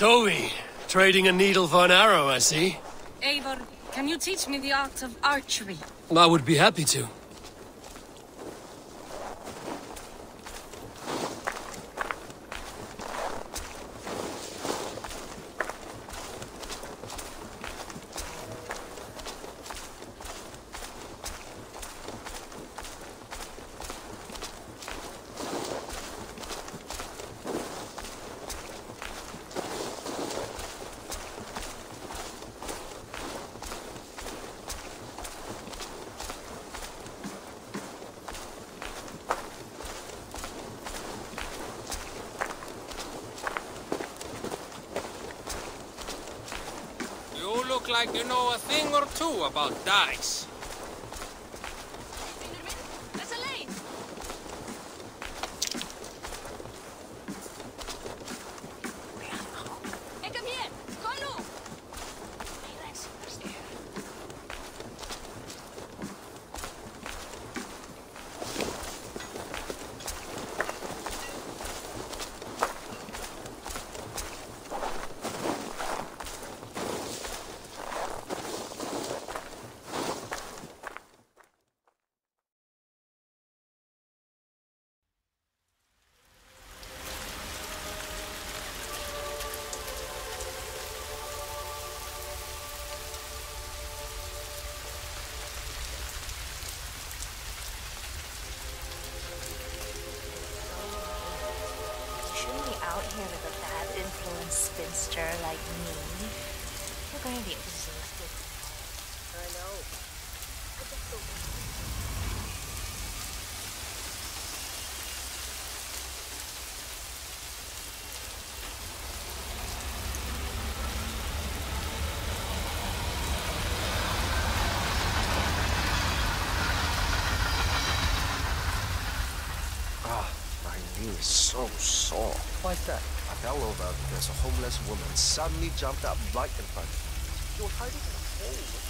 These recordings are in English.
Toby, trading a needle for an arrow, I see. Eivor, can you teach me the art of archery? I would be happy to. You look like you know a thing or two about dice. Shouldn't be out here with a bad influence spinster like me. You're going to be exhausted. I know. I just don't Ah, my knee is so sore. Why's that? I fell over because a homeless woman suddenly jumped up right in front of me. She was hiding in a hole.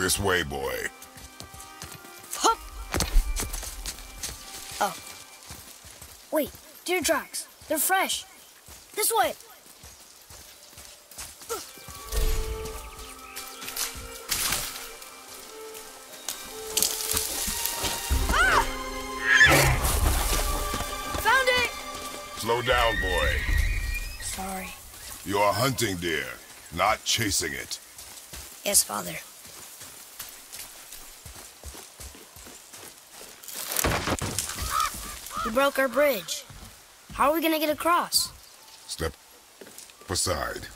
This way, boy. Hup! Oh. Wait, deer tracks. They're fresh. This way. Ah! Found it! Slow down, boy. Sorry. You are hunting deer, not chasing it. Yes, father. We broke our bridge. How are we gonna get across? Step aside.